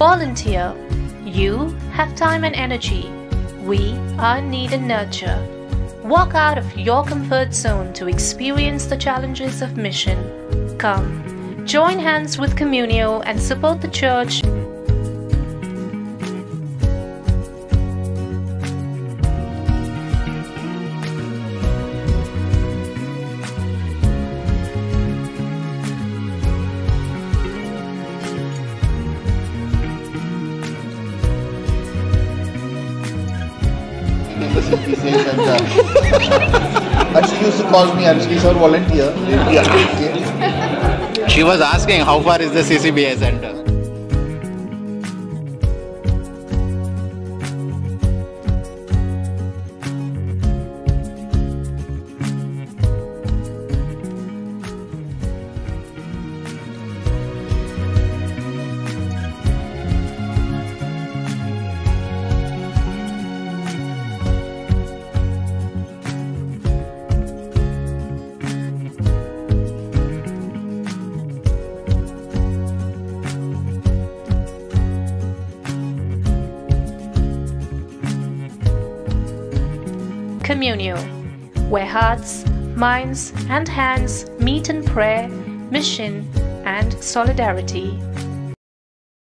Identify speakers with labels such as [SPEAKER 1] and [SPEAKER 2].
[SPEAKER 1] Volunteer. You have time and energy. We are need and nurture. Walk out of your comfort zone to experience the challenges of mission. Come, join hands with Communio and support the church
[SPEAKER 2] the CPCA center. and she used to call me and she's her volunteer. Yeah.
[SPEAKER 3] She was asking how far is the CCBA center.
[SPEAKER 1] Communio, where hearts, minds, and hands meet in prayer, mission, and solidarity.